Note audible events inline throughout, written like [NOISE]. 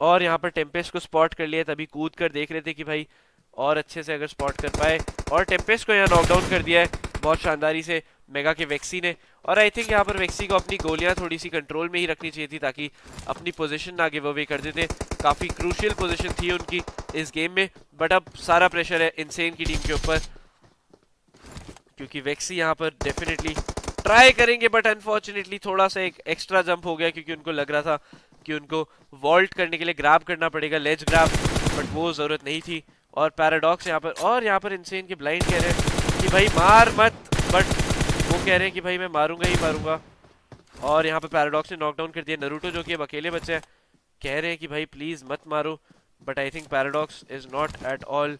और यहाँ पर टेम्पेस्ट को स्पॉट कर लिया, तभी कूद कर देख रहे थे कि भाई और अच्छे से अगर स्पॉट कर पाए। और टेम्पेस्ट को यहाँ नॉकडाउन कर दिया है, बहुत शानदारी से मेगा के वैक्सी ने। और आई थिंक यहाँ पर वैक्सी को अपनी गोलियाँ थोड़ी सी कंट्रोल में ही रखनी चाहिए थी, ताकि अपनी पोजीशन ना गिव अवे कर देते। काफ़ी क्रूशियल पोजीशन थी उनकी इस गेम में बट अब सारा प्रेशर है इनसेन की टीम के ऊपर। क्योंकि वेक्सी यहाँ पर डेफिनेटली ट्राई करेंगे बट अनफॉर्चुनेटली थोड़ा सा एक एक्स्ट्रा जंप हो गया, क्योंकि उनको लग रहा था कि उनको वॉल्ट करने के लिए ग्रैब करना पड़ेगा लेज ग्रैब बट वो ज़रूरत नहीं थी। और पैराडॉक्स यहाँ पर, और यहाँ पर इनसेन के ब्लाइंड कह रहे हैं कि भाई मार मत बट वो कह रहे हैं कि भाई मैं मारूँगा ही मारूँगा। और यहाँ पर पैराडॉक्स ने नॉकडाउन कर दिया नरूटो जो कि अब अकेले बच्चे हैं। कह रहे हैं कि भाई प्लीज़ मत मारो but I think Paradox is not at all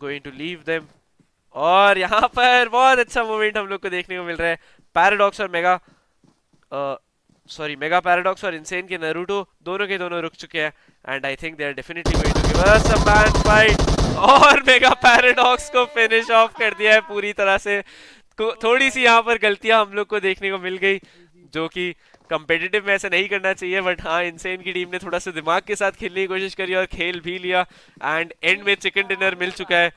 going to leave them और यहाँ पर बहुत अच्छा मोमेंट हम लोग को देखने को मिल रहा है पैराडॉक्स और मेगा सॉरी मेगा पैराडॉक्स और इनसेन के नरूटो दोनों के दोनों रुक चुके हैं and I think they are definitely going to give us a man fight और मेगा पैराडॉक्स को फिनिश ऑफ़ कर दिया है पूरी तरह से। थोड़ी सी यहाँ पर गलतियाँ हम लोग को देखने को मिल गई, जो कि कंपेटिटिव में ऐसा नहीं करना चाहिए बट हाँ इनसेन की टीम ने थोड़ा सा दिमाग के साथ खेलने की कोशिश करी और खेल भी लिया एंड एंड में चिकन डिनर मिल चुका है।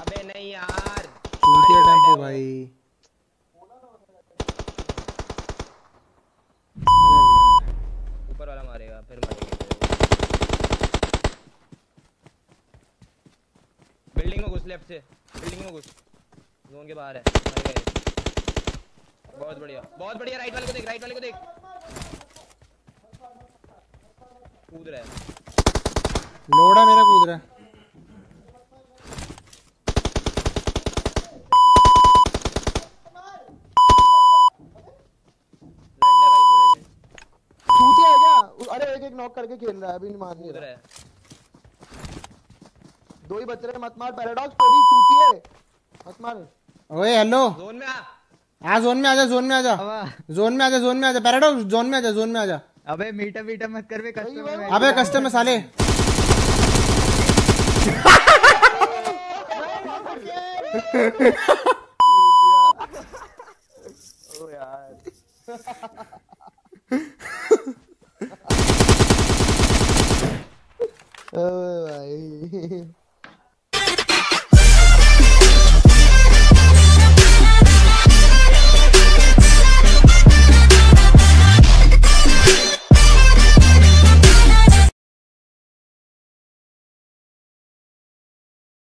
अबे नहीं यार। भाई। ऊपर वाला मारेगा फिर मरेंगे। बिल्डिंग में घुस लेफ़्ट से। बिल्डिंग में घुस। जोन के बाहर है। मर गए। बहुत बढ़िया। बहुत बढ़िया राइट वाले को देख राइट वाले को देख। कूद रहा है। लोड़ा मेरा कूद रहा है। एक नॉक करके खेल रहा है अभी मार नहीं रहा। है दो ही बच रहे मत मार पैराडॉक्स तेरी चूती है। मत मार। ओए हेलो जोन में आ। आ जोन में आ जा जोन में आ जा। जोन में आ जा जोन में आ जा पैराडॉक्स जोन में आ जा जोन में आ जा। अबे मीटर मीटर मत कर बे कस्टमर अबे कस्टमर साले। [LAUGHS] [LAUGHS] ओ यार। [LAUGHS] भाई